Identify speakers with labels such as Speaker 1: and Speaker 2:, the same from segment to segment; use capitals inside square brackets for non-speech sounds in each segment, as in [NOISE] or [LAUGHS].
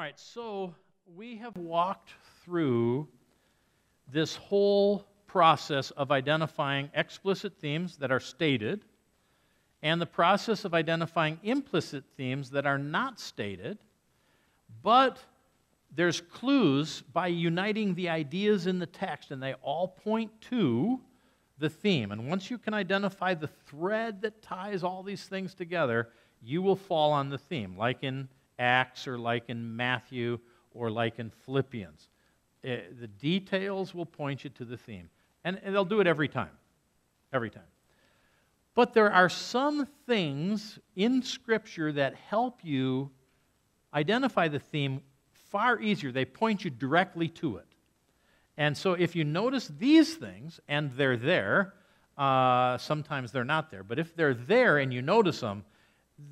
Speaker 1: All right, so we have walked through this whole process of identifying explicit themes that are stated and the process of identifying implicit themes that are not stated, but there's clues by uniting the ideas in the text, and they all point to the theme. And once you can identify the thread that ties all these things together, you will fall on the theme, like in Acts or like in Matthew or like in Philippians. Uh, the details will point you to the theme. And, and they'll do it every time. Every time. But there are some things in Scripture that help you identify the theme far easier. They point you directly to it. And so if you notice these things, and they're there, uh, sometimes they're not there, but if they're there and you notice them,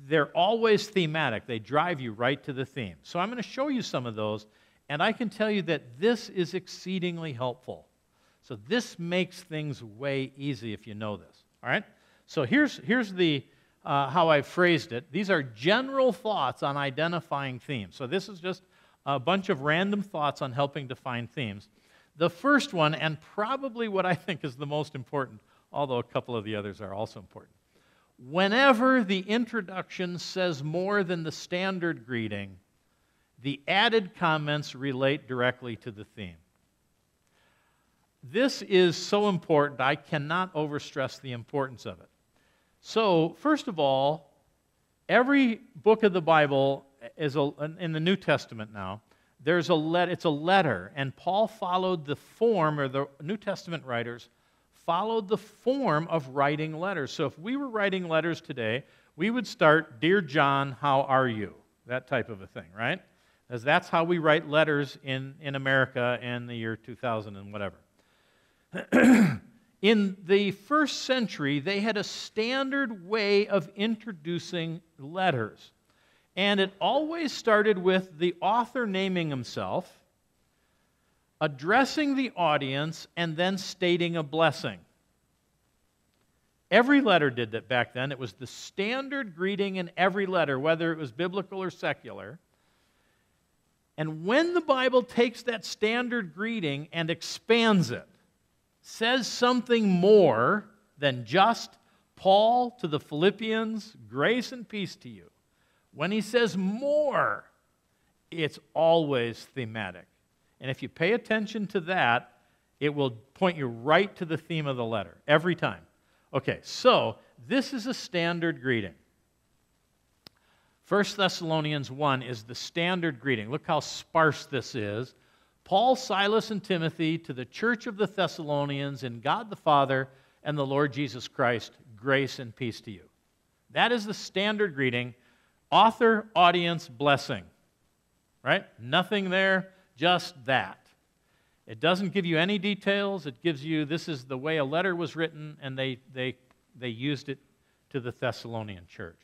Speaker 1: they're always thematic. They drive you right to the theme. So I'm going to show you some of those, and I can tell you that this is exceedingly helpful. So this makes things way easy if you know this. All right? So here's, here's the, uh, how I phrased it. These are general thoughts on identifying themes. So this is just a bunch of random thoughts on helping define themes. The first one, and probably what I think is the most important, although a couple of the others are also important whenever the introduction says more than the standard greeting, the added comments relate directly to the theme. This is so important, I cannot overstress the importance of it. So, first of all, every book of the Bible is a, in the New Testament now. There's a let, it's a letter, and Paul followed the form, or the New Testament writers followed the form of writing letters. So if we were writing letters today, we would start, Dear John, how are you? That type of a thing, right? As that's how we write letters in, in America in the year 2000 and whatever. [CLEARS THROAT] in the first century, they had a standard way of introducing letters. And it always started with the author naming himself addressing the audience, and then stating a blessing. Every letter did that back then. It was the standard greeting in every letter, whether it was biblical or secular. And when the Bible takes that standard greeting and expands it, says something more than just Paul to the Philippians, grace and peace to you. When he says more, it's always thematic. And if you pay attention to that, it will point you right to the theme of the letter every time. Okay, so this is a standard greeting. 1 Thessalonians 1 is the standard greeting. Look how sparse this is. Paul, Silas, and Timothy to the church of the Thessalonians in God the Father and the Lord Jesus Christ, grace and peace to you. That is the standard greeting. Author, audience, blessing. Right? Nothing there just that. It doesn't give you any details. It gives you this is the way a letter was written, and they, they, they used it to the Thessalonian church.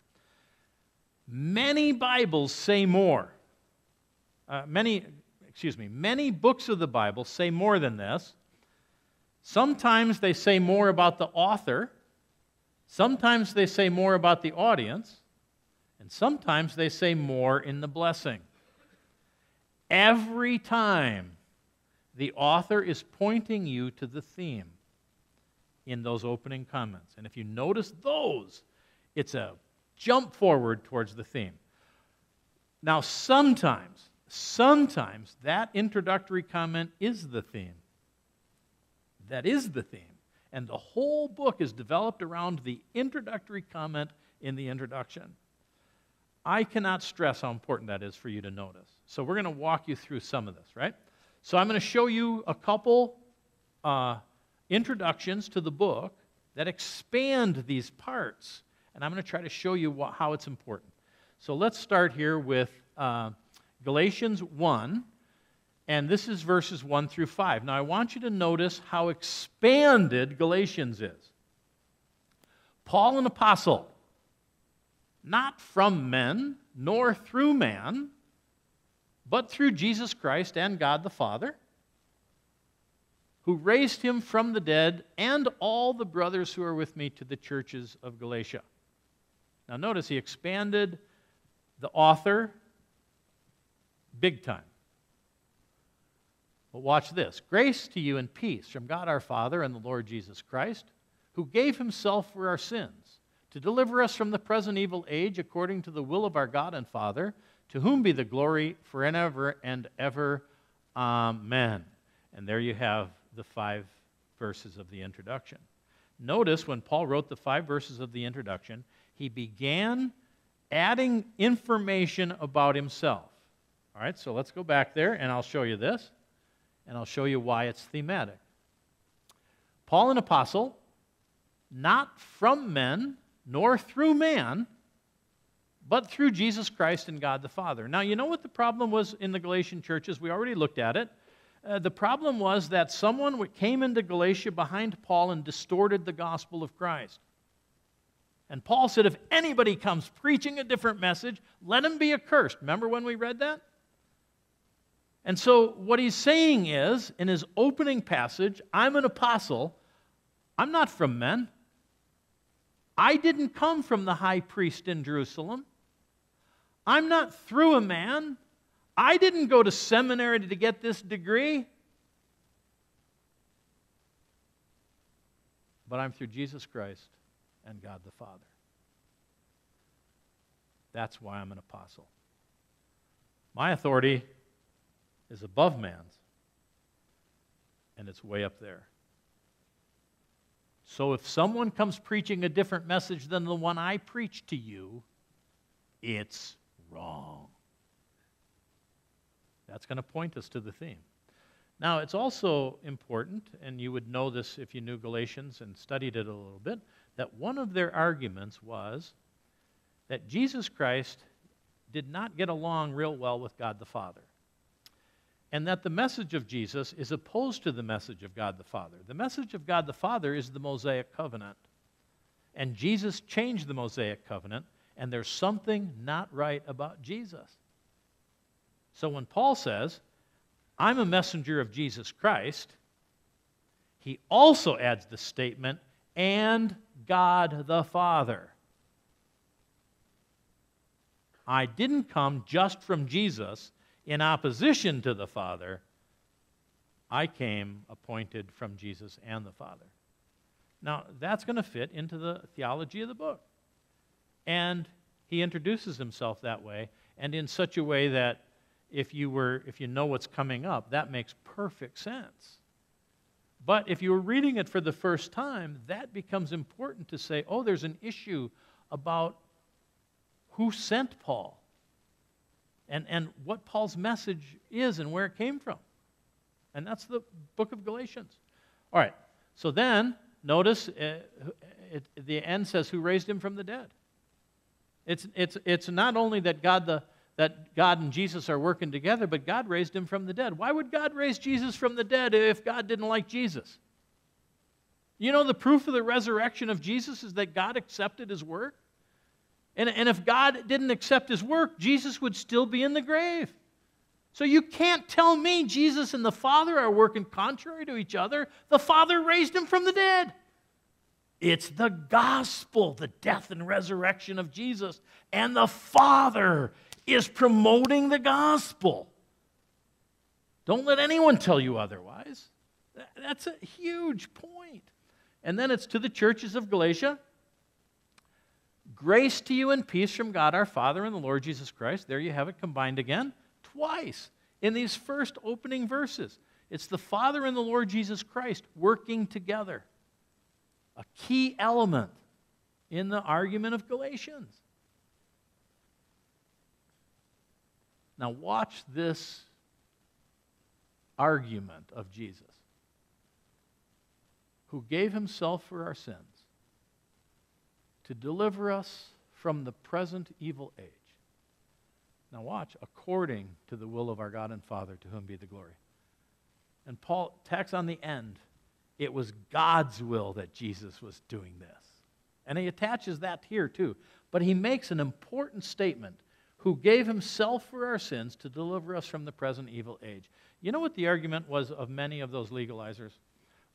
Speaker 1: Many Bibles say more. Uh, many, excuse me, many books of the Bible say more than this. Sometimes they say more about the author, sometimes they say more about the audience, and sometimes they say more in the blessing. Every time the author is pointing you to the theme in those opening comments. And if you notice those, it's a jump forward towards the theme. Now, sometimes, sometimes that introductory comment is the theme. That is the theme. And the whole book is developed around the introductory comment in the introduction. I cannot stress how important that is for you to notice. So we're going to walk you through some of this, right? So I'm going to show you a couple uh, introductions to the book that expand these parts. And I'm going to try to show you what, how it's important. So let's start here with uh, Galatians 1, and this is verses 1 through 5. Now I want you to notice how expanded Galatians is. Paul, an apostle, not from men, nor through man, but through Jesus Christ and God the Father, who raised him from the dead, and all the brothers who are with me to the churches of Galatia. Now, notice he expanded the author, big time. But watch this grace to you and peace from God our Father and the Lord Jesus Christ, who gave himself for our sins to deliver us from the present evil age according to the will of our God and Father, to whom be the glory forever and ever. Amen. And there you have the five verses of the introduction. Notice when Paul wrote the five verses of the introduction, he began adding information about himself. All right, so let's go back there and I'll show you this, and I'll show you why it's thematic. Paul, an apostle, not from men, nor through man, but through Jesus Christ and God the Father. Now, you know what the problem was in the Galatian churches? We already looked at it. Uh, the problem was that someone came into Galatia behind Paul and distorted the gospel of Christ. And Paul said, if anybody comes preaching a different message, let him be accursed. Remember when we read that? And so, what he's saying is, in his opening passage, I'm an apostle. I'm not from men. I didn't come from the high priest in Jerusalem. I'm not through a man. I didn't go to seminary to get this degree. But I'm through Jesus Christ and God the Father. That's why I'm an apostle. My authority is above man's, and it's way up there. So if someone comes preaching a different message than the one I preach to you, it's wrong. That's going to point us to the theme. Now, it's also important, and you would know this if you knew Galatians and studied it a little bit, that one of their arguments was that Jesus Christ did not get along real well with God the Father. And that the message of Jesus is opposed to the message of God the Father. The message of God the Father is the Mosaic covenant. And Jesus changed the Mosaic covenant, and there's something not right about Jesus. So when Paul says, I'm a messenger of Jesus Christ, he also adds the statement, and God the Father. I didn't come just from Jesus in opposition to the Father. I came appointed from Jesus and the Father. Now, that's going to fit into the theology of the book. And he introduces himself that way, and in such a way that if you were if you know what's coming up, that makes perfect sense. But if you were reading it for the first time, that becomes important to say, oh, there's an issue about who sent Paul and, and what Paul's message is and where it came from. And that's the book of Galatians. All right, so then notice uh, it, the end says, Who raised him from the dead? It's, it's, it's not only that God the that God and Jesus are working together, but God raised him from the dead. Why would God raise Jesus from the dead if God didn't like Jesus? You know, the proof of the resurrection of Jesus is that God accepted his work. And, and if God didn't accept his work, Jesus would still be in the grave. So you can't tell me Jesus and the Father are working contrary to each other. The Father raised him from the dead. It's the gospel, the death and resurrection of Jesus. And the Father is promoting the gospel. Don't let anyone tell you otherwise. That's a huge point. And then it's to the churches of Galatia Grace to you and peace from God our Father and the Lord Jesus Christ. There you have it combined again, twice in these first opening verses. It's the Father and the Lord Jesus Christ working together. A key element in the argument of Galatians. Now, watch this argument of Jesus, who gave himself for our sins to deliver us from the present evil age. Now, watch, according to the will of our God and Father, to whom be the glory. And Paul tacks on the end, it was God's will that Jesus was doing this. And he attaches that here too. But he makes an important statement who gave himself for our sins to deliver us from the present evil age. You know what the argument was of many of those legalizers?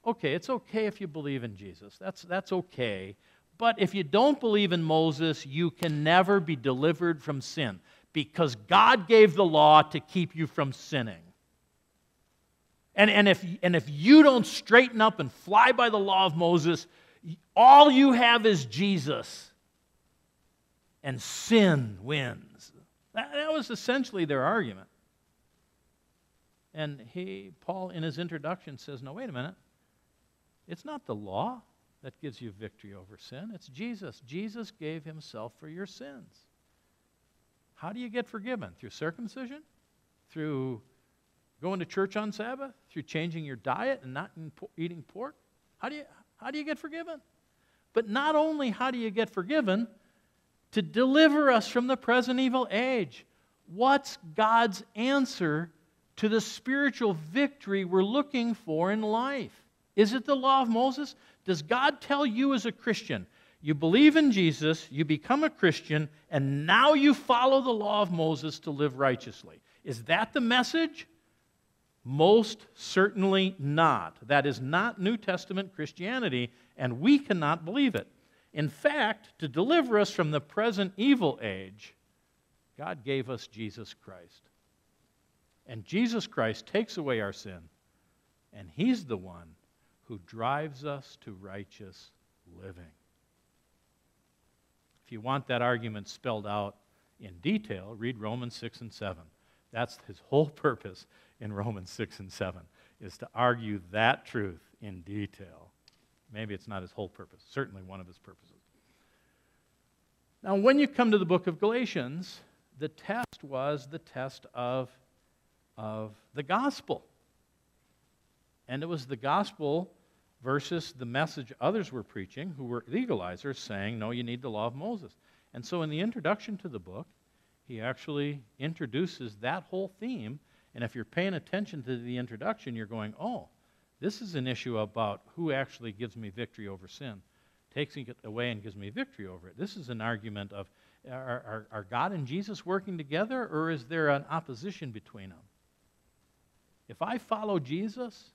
Speaker 1: Okay, it's okay if you believe in Jesus. That's, that's okay. But if you don't believe in Moses, you can never be delivered from sin. because God gave the law to keep you from sinning. And, and, if, and if you don't straighten up and fly by the law of Moses, all you have is Jesus. And sin wins. That, that was essentially their argument. And he, Paul, in his introduction, says, No, wait a minute. It's not the law that gives you victory over sin, it's Jesus. Jesus gave himself for your sins. How do you get forgiven? Through circumcision? Through going to church on Sabbath? Through changing your diet and not eating pork? How do you, how do you get forgiven? But not only how do you get forgiven, to deliver us from the present evil age. What's God's answer to the spiritual victory we're looking for in life? Is it the law of Moses? Does God tell you as a Christian, you believe in Jesus, you become a Christian, and now you follow the law of Moses to live righteously? Is that the message? Most certainly not. That is not New Testament Christianity, and we cannot believe it. In fact, to deliver us from the present evil age, God gave us Jesus Christ. And Jesus Christ takes away our sin, and He's the one who drives us to righteous living. If you want that argument spelled out in detail, read Romans 6 and 7. That's his whole [LAUGHS] purpose in Romans 6 and 7, is to argue that truth in detail. Maybe it's not his whole purpose, certainly one of his purposes. Now, when you come to the book of Galatians, the test was the test of, of the gospel. And it was the gospel versus the message others were preaching, who were legalizers, saying, no, you need the law of Moses. And so in the introduction to the book, he actually introduces that whole theme. And if you're paying attention to the introduction, you're going, oh, this is an issue about who actually gives me victory over sin, takes it away and gives me victory over it. This is an argument of are, are, are God and Jesus working together, or is there an opposition between them? If I follow Jesus,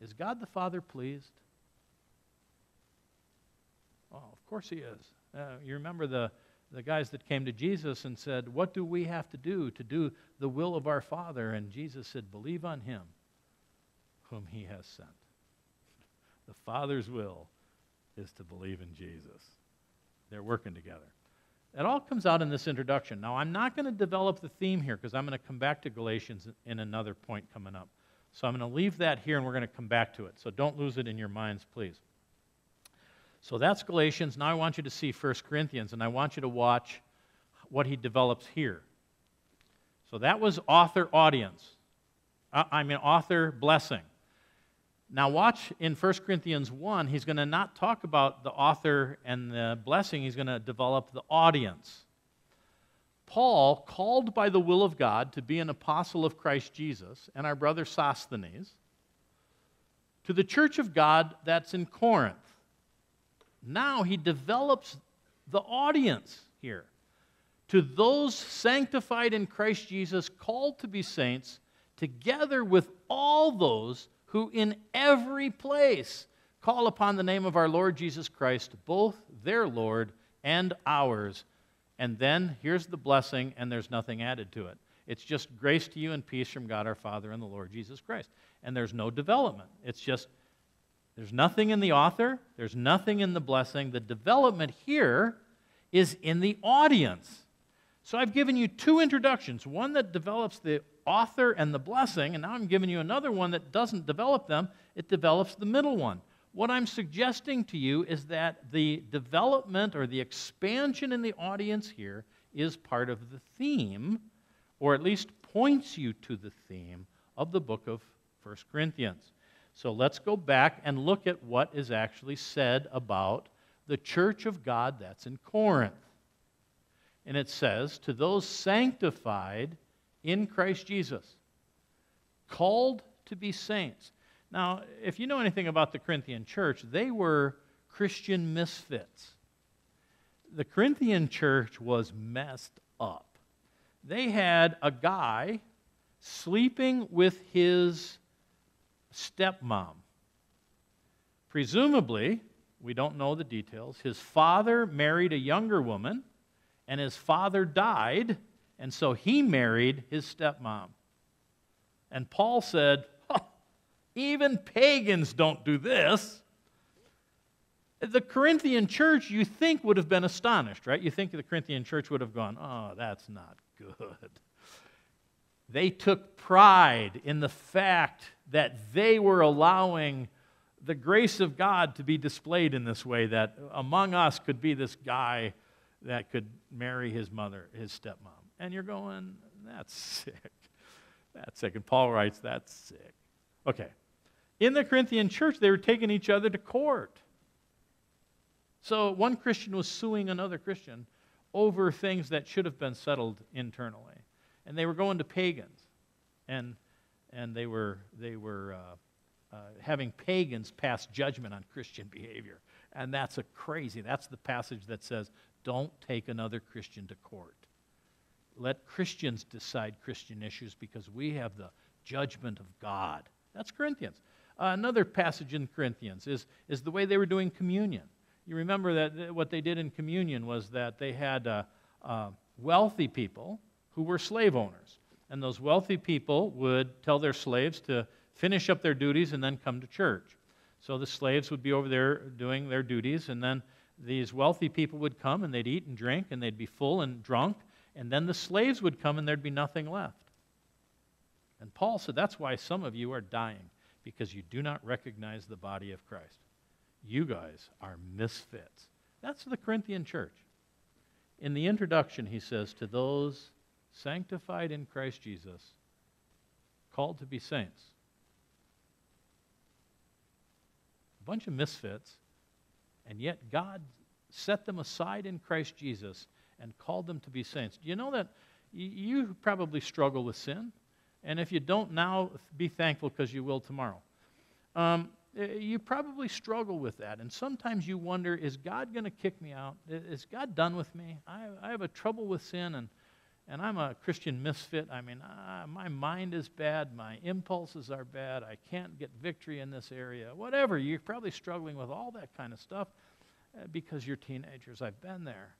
Speaker 1: is God the Father pleased? Oh, of course He is. Uh, you remember the, the guys that came to Jesus and said, What do we have to do to do the will of our Father? And Jesus said, Believe on Him whom He has sent. [LAUGHS] The Father's will is to believe in Jesus. They're working together. It all comes out in this introduction. Now, I'm not going to develop the theme here because I'm going to come back to Galatians in another point coming up. So I'm going to leave that here and we're going to come back to it. So don't lose it in your minds, please. So that's Galatians. Now I want you to see 1 Corinthians and I want you to watch what he develops here. So that was author audience. Uh, I mean, author blessing. Now, watch in 1 Corinthians 1, he's going to not talk about the author and the blessing, he's going to develop the audience. Paul, called by the will of God to be an apostle of Christ Jesus, and our brother Sosthenes, to the church of God that's in Corinth. Now he develops the audience here. To those sanctified in Christ Jesus, called to be saints, together with all those who in every place call upon the name of our Lord Jesus Christ, both their Lord and ours and then here's the blessing, and there's nothing added to it. It's just grace to you and peace from God our Father and the Lord Jesus Christ. And there's no development. It's just, there's nothing in the author, there's nothing in the blessing. The development here is in the audience. So I've given you two introductions one that develops the author and the blessing, and now I'm giving you another one that doesn't develop them, it develops the middle one. What I'm suggesting to you is that the development or the expansion in the audience here is part of the theme, or at least points you to the theme of the book of 1 Corinthians. So let's go back and look at what is actually said about the church of God that's in Corinth. And it says, To those sanctified in Christ Jesus, called to be saints. Now, if you know anything about the Corinthian church, they were Christian misfits. The Corinthian church was messed up. They had a guy sleeping with his stepmom. Presumably, we don't know the details, his father married a younger woman, and his father died, And so he married his stepmom. And Paul said, even pagans don't do this. The Corinthian church, you think, would have been astonished, right? You think the Corinthian church would have gone, oh, that's not good. They took pride in the fact that they were allowing the grace of God to be displayed in this way, that among us could be this guy that could marry his mother, his stepmom. And you're going, that's [LAUGHS] sick. That's sick. And Paul writes, that's sick. Okay. In the Corinthian church, they were taking each other to court. So one Christian was suing another Christian over things that should have been settled internally. And they were going to pagans. And, and they were, they were uh, uh, having pagans pass judgment on Christian behavior. And that's a crazy, that's the passage that says, don't take another Christian to court. Let Christians decide Christian issues because we have the judgment of God. That's Corinthians. Another passage in Corinthians is, is the way they were doing communion. You remember that what they did in communion was that they had uh, uh, wealthy people who were slave owners. And those wealthy people would tell their slaves to finish up their duties and then come to church. So the slaves would be over there doing their duties, and then these wealthy people would come and they'd eat and drink and they'd be full and drunk, and then the slaves would come and there'd be nothing left. And Paul said, That's why some of you are dying, because you do not recognize the body of Christ. You guys are misfits. That's the Corinthian church. In the introduction, he says, To those sanctified in Christ Jesus, called to be saints. A bunch of misfits, and yet God set them aside in Christ Jesus and called them to be saints. Do you know that you probably struggle with sin? And if you don't now, be thankful because you will tomorrow. Um, eh, you probably struggle with that. And sometimes you wonder is God going to kick me out? Is God done with me? I, I, have a trouble with sin, and, and I'm a Christian misfit. I mean, uh, my mind is bad. My impulses are bad. I can't get victory in this area. Whatever. You're probably struggling with all that kind of stuff uh, because you're teenagers. I've been there.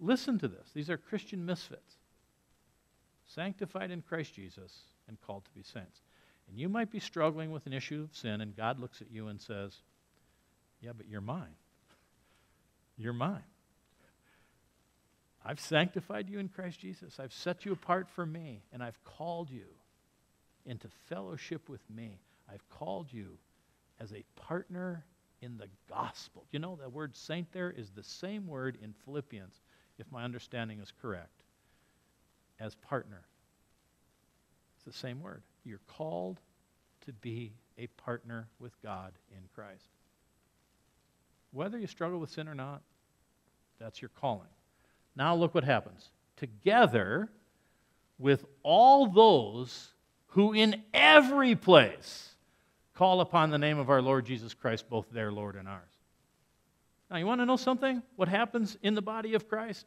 Speaker 1: Listen to this. These are Christian misfits, sanctified in Christ Jesus and called to be saints. And you might be struggling with an issue of sin, and God looks at you and says, Yeah, but you're mine. You're mine. I've sanctified you in Christ Jesus. I've set you apart for me, and I've called you into fellowship with me. I've called you as a partner in the gospel. You know, the word saint there is the same word in Philippians if my understanding is correct, as partner. It's the same word. You're called to be a partner with God in Christ. Whether you struggle with sin or not, that's your calling. Now look what happens. Together with all those who in every place call upon the name of our Lord Jesus Christ, both their Lord and ours. Now, you want to know something? What happens in the body of Christ?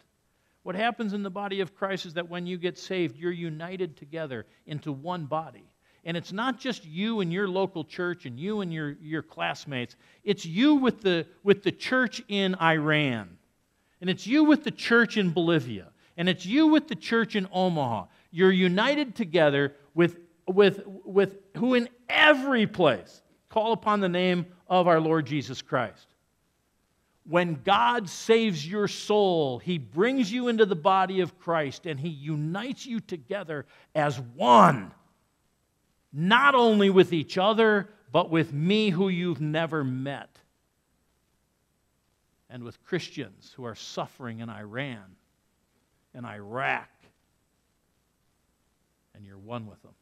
Speaker 1: What happens in the body of Christ is that when you get saved, you're united together into one body. And it's not just you and your local church and you and your, your classmates. It's you with the, with the church in Iran. And it's you with the church in Bolivia. And it's you with the church in Omaha. You're united together with, with, with who in every place call upon the name of our Lord Jesus Christ when God saves your soul, He brings you into the body of Christ and He unites you together as one, not only with each other, but with me who you've never met, and with Christians who are suffering in Iran and Iraq, and you're one with them.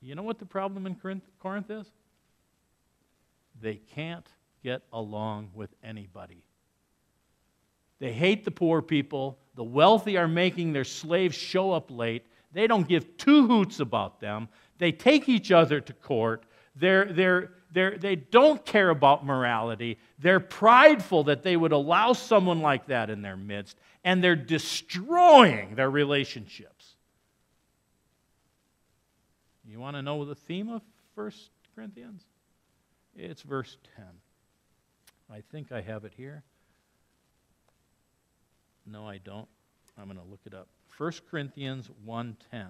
Speaker 1: You know what the problem in Corinth is? They can't get along with anybody. They hate the poor people. The wealthy are making their slaves show up late. They don't give two hoots about them. They take each other to court. They're, they're, they're, they don't care about morality. They're prideful that they would allow someone like that in their midst, and they're destroying their relationships. You want to know the theme of 1 Corinthians? It's verse 10. I think I have it here. No, I don't. I'm going to look it up. 1 Corinthians 1:10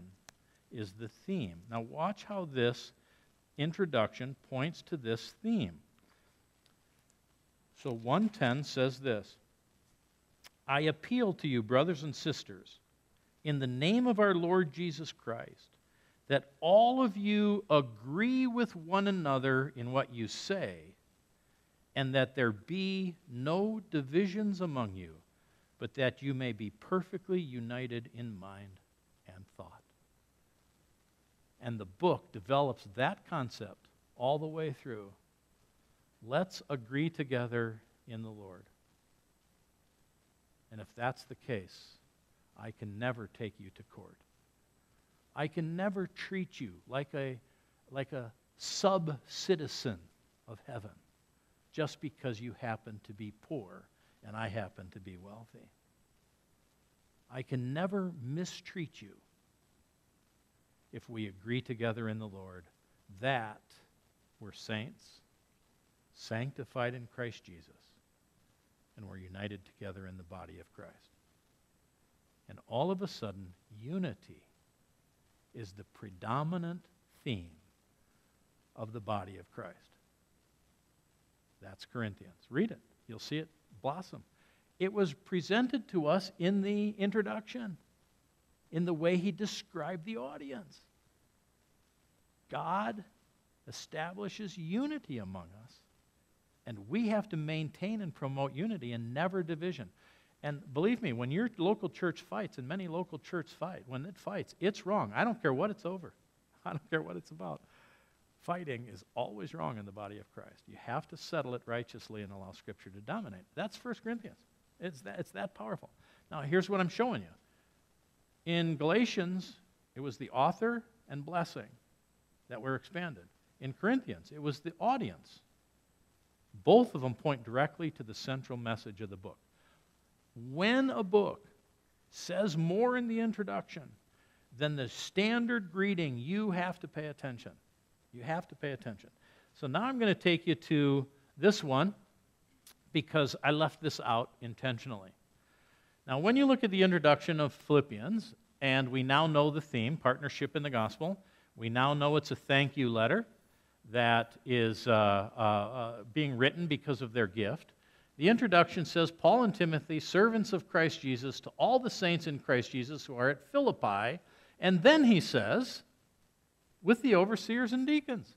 Speaker 1: is the theme. Now watch how this introduction points to this theme. So 110 says this I appeal to you, brothers and sisters, in the name of our Lord Jesus Christ, that all of you agree with one another in what you say, and that there be no divisions among you, but that you may be perfectly united in mind and thought. And the book develops that concept all the way through. Let's agree together in the Lord. And if that's the case, I can never take you to court. I can never treat you like a, like a sub citizen of heaven just because you happen to be poor and I happen to be wealthy. I can never mistreat you if we agree together in the Lord that we're saints, sanctified in Christ Jesus, and we're united together in the body of Christ. And all of a sudden, unity is the predominant theme of the body of Christ. That's Corinthians. Read it, you'll see it blossom. It was presented to us in the introduction, in the way he described the audience. God establishes unity among us, and we have to maintain and promote unity and never division. And believe me, when your local church fights, and many local churches fight, when it fights, it's wrong. I don't care what it's over. [LAUGHS] I don't care what it's about. Fighting is always wrong in the body of Christ. You have to settle it righteously and allow Scripture to dominate. That's 1 Corinthians. It's that, it's that powerful. Now, here's what I'm showing you. In Galatians, it was the author and blessing that were expanded. In Corinthians, it was the audience. Both of them point directly to the central message of the book. When a book says more in the introduction than the standard greeting, you have to pay attention. You have to pay attention. So now I'm going to take you to this one because I left this out intentionally. Now, when you look at the introduction of Philippians, and we now know the theme partnership in the gospel, we now know it's a thank you letter that is uh, uh, uh, being written because of their gift. The introduction says Paul and Timothy, servants of Christ Jesus, to all the saints in Christ Jesus who are at Philippi. And then he says, with the overseers and deacons.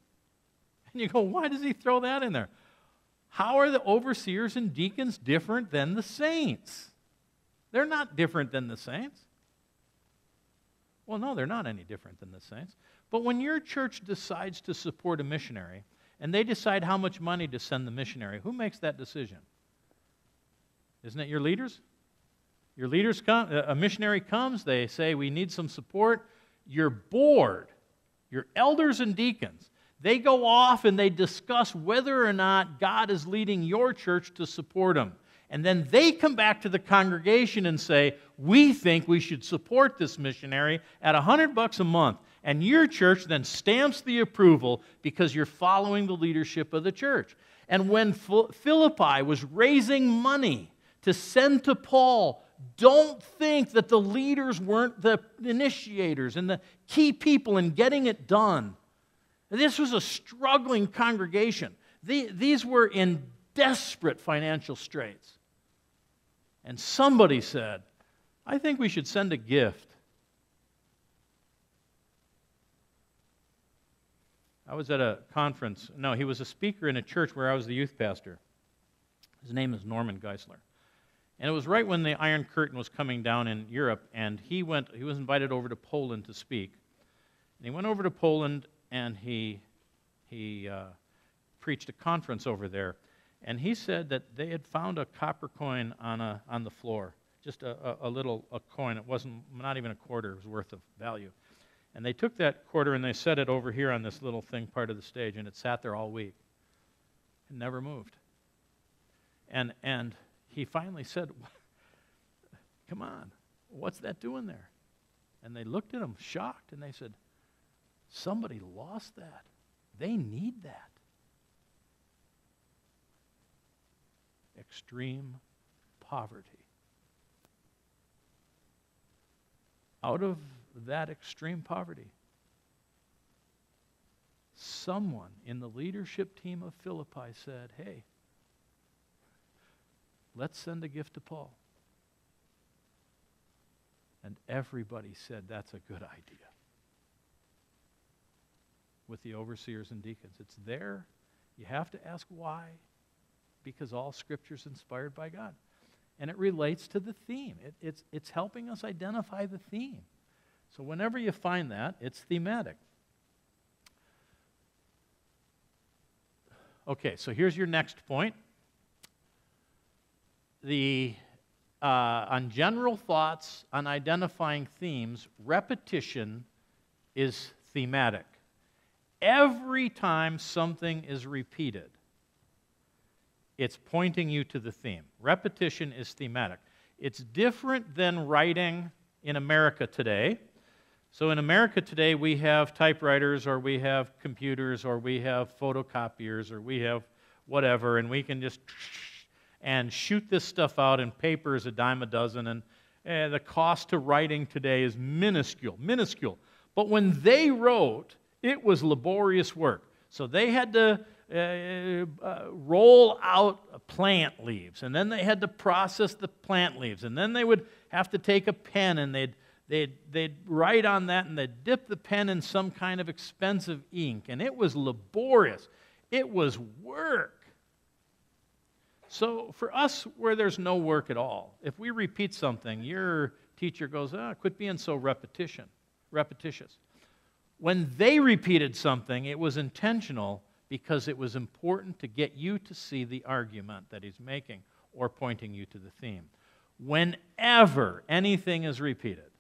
Speaker 1: And you go, why does he throw that in there? How are the overseers and deacons different than the saints? They're not different than the saints. Well, no, they're not any different than the saints. But when your church decides to support a missionary and they decide how much money to send the missionary, who makes that decision? Isn't it your leaders? Your leaders come, a missionary comes, they say, We need some support. Your board, your elders and deacons, they go off and they discuss whether or not God is leading your church to support them. And then they come back to the congregation and say, We think we should support this missionary at 100 bucks a month. And your church then stamps the approval because you're following the leadership of the church. And when Philippi was raising money to send to Paul, don't think that the leaders weren't the initiators and the key people in getting it done. This was a struggling congregation. These were in desperate financial straits. And somebody said, I think we should send a gift. I was at a conference. No, he was a speaker in a church where I was the youth pastor. His name is Norman Geisler. And it was right when the Iron Curtain was coming down in Europe, and he went. He was invited over to Poland to speak. And he went over to Poland, and he he uh, preached a conference over there, and he said that they had found a copper coin on a on the floor, just a, a, a little a coin. It wasn't not even a quarter. It was worth of value. And they took that quarter and they set it over here on this little thing part of the stage, and it sat there all week. It never moved. And and he finally said, Come on, what's that doing there? And they looked at him shocked and they said, Somebody lost that. They need that. Extreme poverty. out of that extreme poverty, someone in the leadership team of Philippi said, Hey, let's send a gift to Paul. And everybody said, That's a good idea. With the overseers and deacons. It's there. You have to ask why. Because all Scripture is inspired by God. And it relates to the theme, it, it's, it's helping us identify the theme. So whenever you find that, it's thematic. Okay, so here's your next point. The uh, on general thoughts on identifying themes, repetition is thematic. Every time something is repeated, it's pointing you to the theme. Repetition is thematic. It's different than writing in America today. So, in America today, we have typewriters, or we have computers, or we have photocopiers, or we have whatever, and we can just and shoot this stuff out, and paper is a dime a dozen, and eh, the cost to writing today is minuscule, minuscule. But when they wrote, it was laborious work. So they had to uh, uh, roll out plant leaves, and then they had to process the plant leaves, and then they would have to take a pen and they'd, they'd, they'd write on that and they'd dip the pen in some kind of expensive ink, and it was laborious. It was work. So, for us, where there's no work at all, if we repeat something, your teacher goes, ah, quit being so repetition, repetitious. When they repeated something, it was intentional because it was important to get you to see the argument that he's making or pointing you to the theme. Whenever anything is repeated,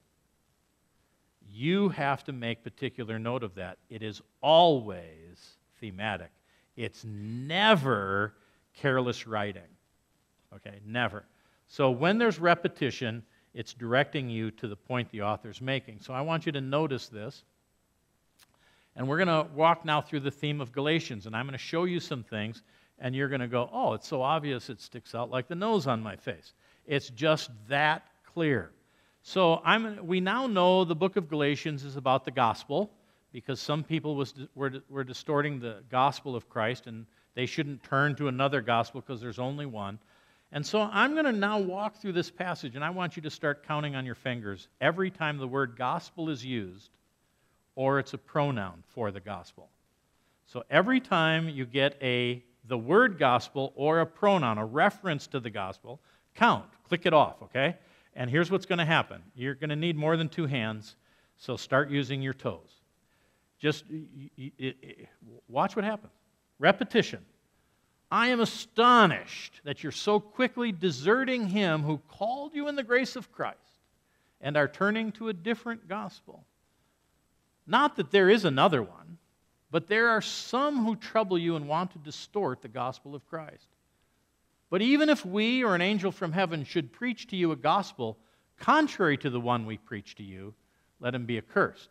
Speaker 1: you have to make particular note of that. It is always thematic, it's never careless writing. Okay, never. So when there's repetition, it's directing you to the point the author's making. So I want you to notice this. And we're going to walk now through the theme of Galatians, and I'm going to show you some things, and you're going to go, oh, it's so obvious it sticks out like the nose on my face. It's just that clear. So I'm, we now know the book of Galatians is about the gospel because some people was, were, were distorting the gospel of Christ and they shouldn't turn to another gospel because there's only one. And so I'm going to now walk through this passage, and I want you to start counting on your fingers every time the word gospel is used or it's a pronoun for the gospel. So every time you get a the word gospel or a pronoun, a reference to the gospel, count, click it off, okay? And here's what's going to happen. You're going to need more than two hands, so start using your toes. Just watch what happens. Repetition. I am astonished that you're so quickly deserting him who called you in the grace of Christ and are turning to a different gospel. Not that there is another one, but there are some who trouble you and want to distort the gospel of Christ. But even if we or an angel from heaven should preach to you a gospel contrary to the one we preach to you, let him be accursed.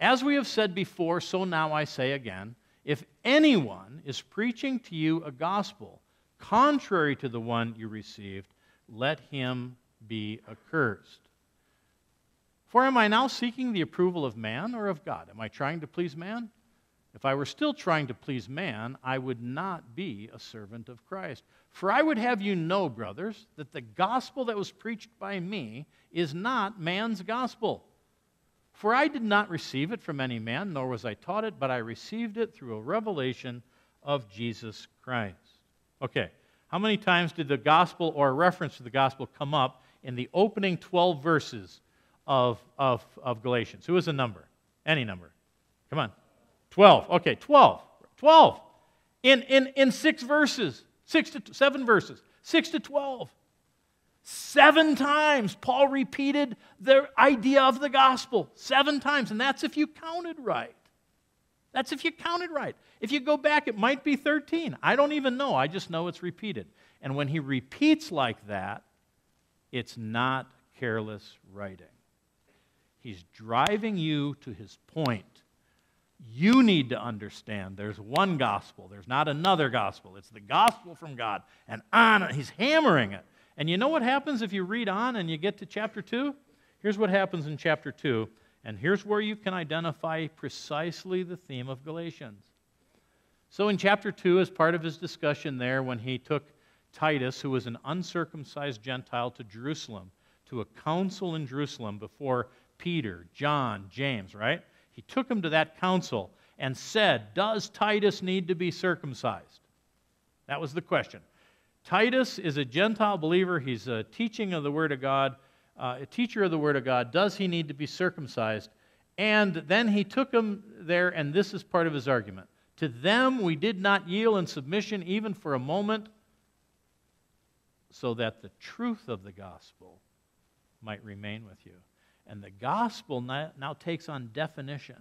Speaker 1: As we have said before, so now I say again if anyone is preaching to you a gospel contrary to the one you received, let him be accursed. For am I now seeking the approval of man or of God? Am I trying to please man? If I were still trying to please man, I would not be a servant of Christ. For I would have you know, brothers, that the gospel that was preached by me is not man's gospel. For I did not receive it from any man, nor was I taught it, but I received it through a revelation of Jesus Christ. Okay, how many times did the gospel or a reference to the gospel come up in the opening 12 verses of, of, of Galatians? Who is a number? Any number. Come on. 12. Okay, 12. 12. In, in, in six verses, six to seven verses, six to 12. Seven times, Paul repeated the idea of the gospel. Seven times. And that's if you counted right. That's if you counted right. If you go back, it might be 13. I don't even know. I just know it's repeated. And when he repeats like that, it's not careless writing. He's driving you to his point. You need to understand there's one gospel, there's not another gospel. It's the gospel from God. And on, he's hammering it. And you know what happens if you read on and you get to chapter 2? here's what happens in chapter 2, and here's where you can identify precisely the theme of Galatians. So, in chapter 2, as part of his discussion there, when he took Titus, who was an uncircumcised Gentile, to Jerusalem, to a council in Jerusalem before Peter, John, James, right? He took him to that council and said, Does Titus need to be circumcised? That was the question. Titus is a Gentile believer. He's a teaching of the Word of God, uh, a teacher of the Word of God. Does he need to be circumcised? And then he took him there, and this is part of his argument. To them we did not yield in submission even for a moment, so that the truth of the gospel might remain with you. And the gospel now, now takes on definition.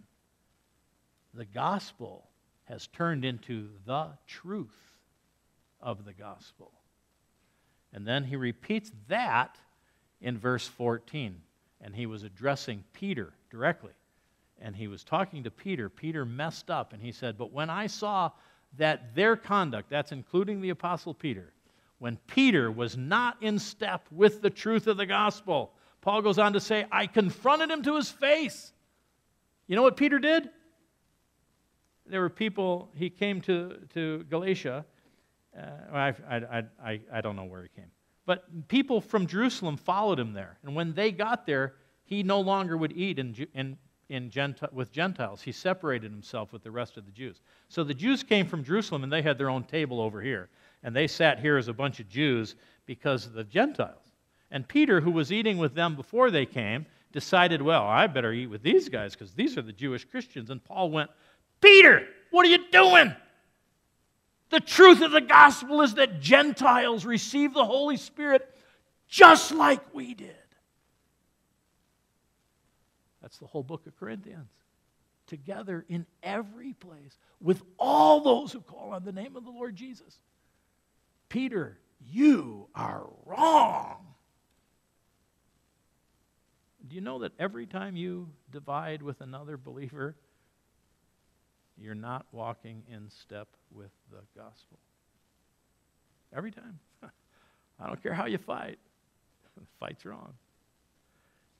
Speaker 1: The gospel has turned into the truth of the gospel. And then he repeats that in verse 14. And he was addressing Peter directly. And he was talking to Peter. Peter messed up, and he said, But when I saw that their conduct, that's including the Apostle Peter, when Peter was not in step with the truth of the gospel, Paul goes on to say, I confronted him to his face. You know what Peter did? There were people, he came to, to Galatia, uh, I, I, I, I don't know where he came. But people from Jerusalem followed him there. And when they got there, he no longer would eat in, in, in Genti- with Gentiles. He separated himself with the rest of the Jews. So the Jews came from Jerusalem and they had their own table over here. And they sat here as a bunch of Jews because of the Gentiles. And Peter, who was eating with them before they came, decided, well, I better eat with these guys because these are the Jewish Christians. And Paul went, Peter, what are you doing? The truth of the gospel is that Gentiles receive the Holy Spirit just like we did. That's the whole book of Corinthians. Together in every place with all those who call on the name of the Lord Jesus. Peter, you are wrong. Do you know that every time you divide with another believer, you're not walking in step with the gospel. Every time. [LAUGHS] I don't care how you fight. The [LAUGHS] fight's wrong.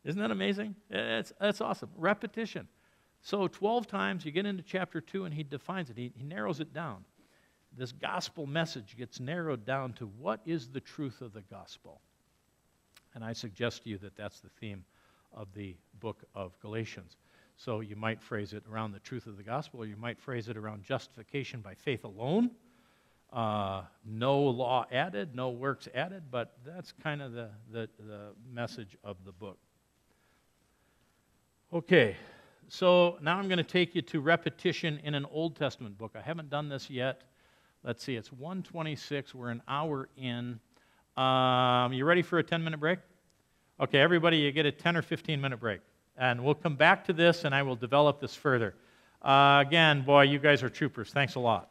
Speaker 1: Isn't that amazing? It's, that's awesome. Repetition. So 12 times you get into chapter 2 and he defines it, he, he narrows it down. This gospel message gets narrowed down to what is the truth of the gospel. And I suggest to you that that's the theme of the book of Galatians. So you might phrase it around the truth of the gospel, or you might phrase it around justification by faith alone. Uh, no law added, no works added, but that's kind of the, the, the message of the book. Okay, so now I'm going to take you to repetition in an Old Testament book. I haven't done this yet. Let's see, it's 126. We're an hour in. Um, you ready for a 10 minute break? Okay, everybody, you get a 10 or 15 minute break. And we'll come back to this and I will develop this further. Uh, again, boy, you guys are troopers. Thanks a lot.